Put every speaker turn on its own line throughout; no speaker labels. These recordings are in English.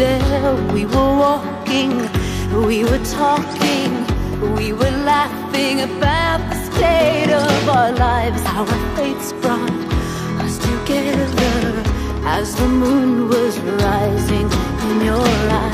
we were walking, we were talking, we were laughing about the state of our lives, how our fates brought us together as the moon was rising in your eyes.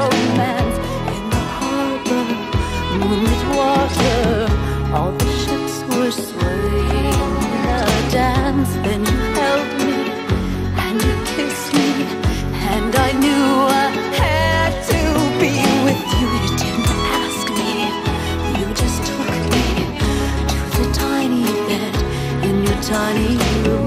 In the harbor, moonlit water, all the ships were swaying in a dance. Then you held me and you kissed me, and I knew I had to be with you. You didn't ask me, you just took me to the tiny bed in your tiny room.